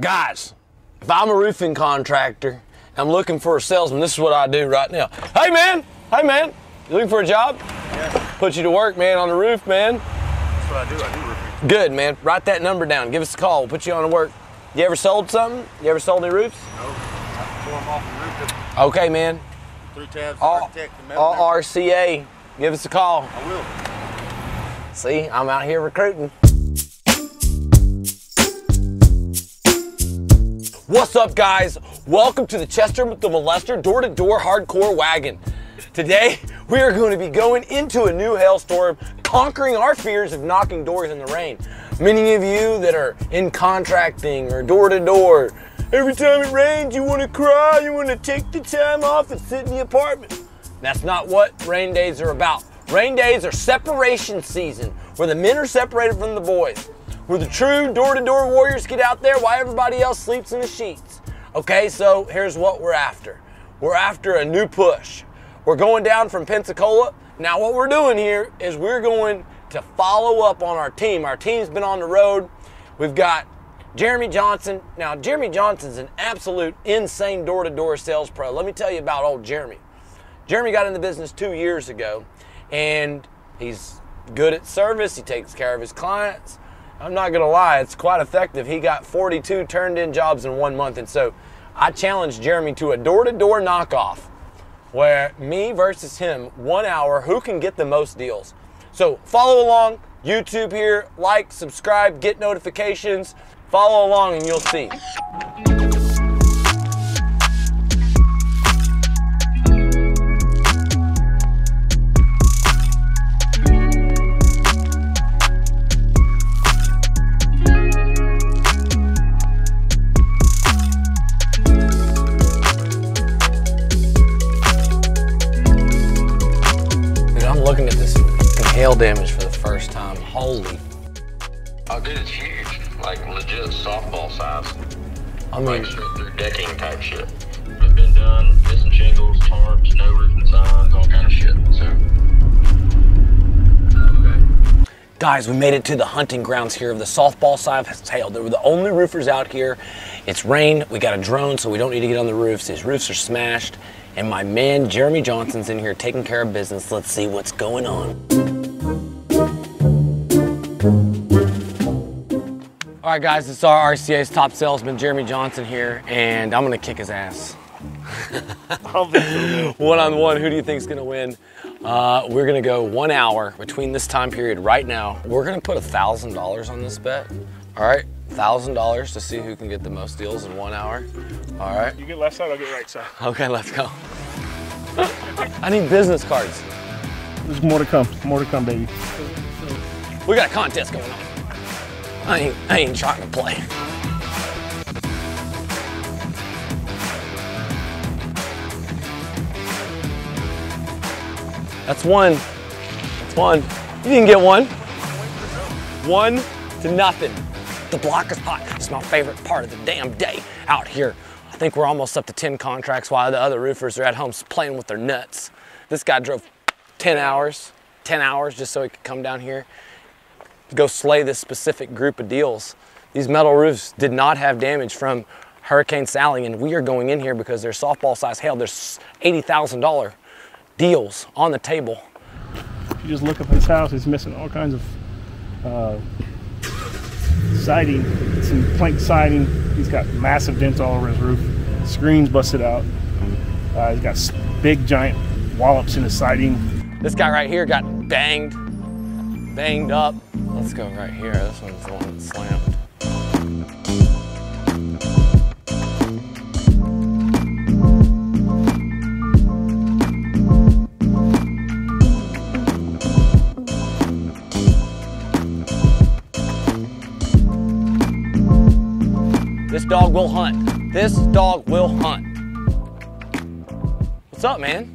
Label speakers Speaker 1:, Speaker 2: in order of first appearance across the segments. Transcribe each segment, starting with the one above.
Speaker 1: Guys, if I'm a roofing contractor, I'm looking for a salesman, this is what I do right now. Hey man, hey man, you looking for a job?
Speaker 2: Yeah,
Speaker 1: Put you to work, man, on the roof, man.
Speaker 2: that's what I do. I do roofing.
Speaker 1: Good, man. Write that number down. Give us a call. We'll put you on to work. You ever sold something? You ever sold any roofs?
Speaker 2: No, I pull them off the roof.
Speaker 1: Okay, man.
Speaker 2: Three tabs,
Speaker 1: All,
Speaker 2: architect, and metal.
Speaker 1: RRCA. Give us a call.
Speaker 2: I will.
Speaker 1: See, I'm out here recruiting. What's up, guys? Welcome to the Chester with the Molester door to door hardcore wagon. Today, we are going to be going into a new hailstorm, conquering our fears of knocking doors in the rain. Many of you that are in contracting or door to door, every time it rains, you want to cry, you want to take the time off and sit in the apartment. That's not what rain days are about. Rain days are separation season, where the men are separated from the boys, where the true door-to-door warriors get out there while everybody else sleeps in the sheets. Okay, so here's what we're after. We're after a new push. We're going down from Pensacola. Now what we're doing here is we're going to follow up on our team. Our team's been on the road. We've got Jeremy Johnson. Now, Jeremy Johnson's an absolute insane door-to-door sales pro. Let me tell you about old Jeremy. Jeremy got in the business two years ago, and he's good at service. He takes care of his clients. I'm not gonna lie, it's quite effective. He got 42 turned in jobs in one month, and so I challenged Jeremy to a door-to-door knockoff, where me versus him, one hour, who can get the most deals. So follow along, YouTube here, like, subscribe, get notifications, follow along, and you'll see. Hail damage for the first time. Holy,
Speaker 3: Oh, dude, it's huge. Like legit softball size.
Speaker 1: I mean,
Speaker 3: Like straight through decking type shit. It's been done, missing shingles, tarps, no roofing signs, all kind of shit. So,
Speaker 1: Guys, we made it to the hunting grounds here of the softball side of hail. They were the only roofers out here. It's rain. We got a drone, so we don't need to get on the roofs. These roofs are smashed. And my man, Jeremy Johnson's in here taking care of business. Let's see what's going on. All right, guys, it's RRCA's top salesman, Jeremy Johnson here, and I'm gonna kick his ass. one on one, who do you think's gonna win? Uh, we're gonna go one hour between this time period right now. We're gonna put a thousand dollars on this bet. All right, thousand dollars to see who can get the most deals in one hour. All right,
Speaker 4: You get left side, I'll get right side.
Speaker 1: okay, let's go. I need business cards.
Speaker 4: There's more to come. More to come, baby.
Speaker 1: We got a contest going on. I ain't, I ain't trying to play. That's one. That's one. You didn't get one. One to nothing. The block is hot. It's my favorite part of the damn day out here. I think we're almost up to 10 contracts while the other roofers are at home playing with their nuts. This guy drove 10 hours, 10 hours just so he could come down here go slay this specific group of deals. These metal roofs did not have damage from Hurricane Sally, and we are going in here because there's softball size hail. There's $80,000 deals on the table.
Speaker 4: If you just look up his house, he's missing all kinds of uh, siding, some plank siding. He's got massive dents all over his roof. Screens busted out. Uh, he's got big giant wallops in his siding.
Speaker 1: This guy right here got banged, banged up. Let's go right here. This one's the one that slammed. This dog will hunt. This dog will hunt. What's up, man?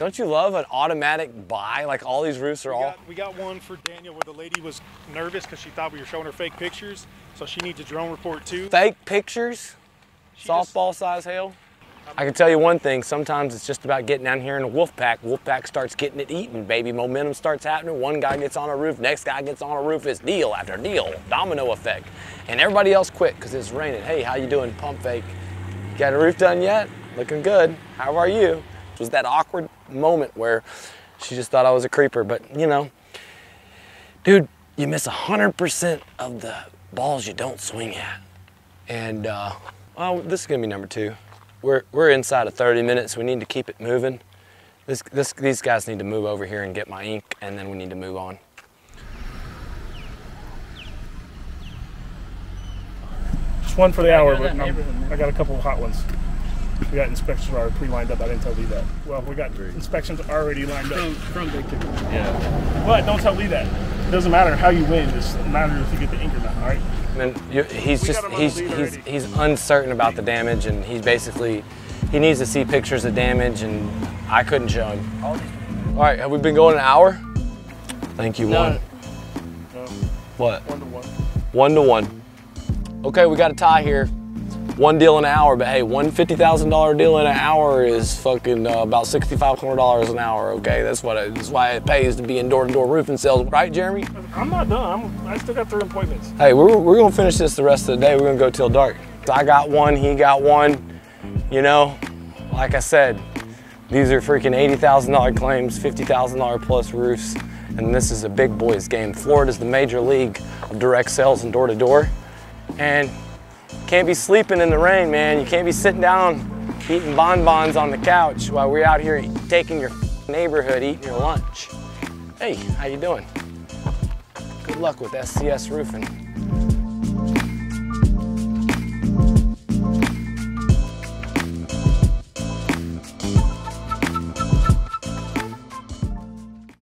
Speaker 1: Don't you love an automatic buy? Like all these roofs are
Speaker 4: We
Speaker 1: all.
Speaker 4: got, we got one for Daniel where the lady was nervous because she thought we were showing her fake pictures. So she needs a drone report too.
Speaker 1: Fake pictures?
Speaker 4: She just-
Speaker 1: Softball size hail? I can tell you one thing, sometimes it's just about getting down here in a wolf pack. Wolf pack starts getting it eaten, baby. Momentum starts happening. One guy gets on a roof, next guy gets on a roof. It's deal after deal, domino effect. And everybody else quit because it's raining. Hey, how you doing, pump fake? Got a roof done yet? Looking good. How are you? It was that awkward moment where she just thought I was a creeper. But, you know, dude, you miss 100% of the balls you don't swing at. And, uh, well, this is going to be number two. We're, we're inside of 30 minutes. We need to keep it moving. This, this, these guys need to move over here and get my ink, and then we need to move on.
Speaker 4: Just one for the hour, but I'm- I got a couple of hot ones. We got inspections already pre-lined up. I didn't tell Lee that. Well, we got inspections already lined up. From, Big Ticket. Yeah. But don't tell Lee that. It doesn't matter how you win. It just matters if you get the ink or not. All right.
Speaker 1: And you, he's
Speaker 4: We
Speaker 1: just
Speaker 4: got him on
Speaker 1: he's he's he's uncertain about the damage, and he's basically he needs to see pictures of damage, and I couldn't show him. All right, have we been going an hour? Thank you, one.
Speaker 4: No,
Speaker 1: What?
Speaker 4: one to one.
Speaker 1: One to one. Okay, we got a tie here. One deal an hour, but hey, one fifty thousand dollar deal in an hour is fucking uh, about sixty five hundred dollars an hour. Okay, that's what it, that's why it pays to be in door to door roofing sales, right, Jeremy?
Speaker 4: I'm not done. I'm, I still got three appointments.
Speaker 1: Hey, we're, we're gonna finish this the rest of the day. We're gonna go till dark. I got one, he got one. You know, like I said, these are freaking $80,000 claims, $50,000 plus roofs, and this is a big boys game. Florida's the major league of direct sales and door to door. And can't be sleeping in the rain, man. You can't be sitting down eating bonbons on the couch while we're out here taking your neighborhood eating your lunch. Hey, how you doing? Good luck with SCS Roofing.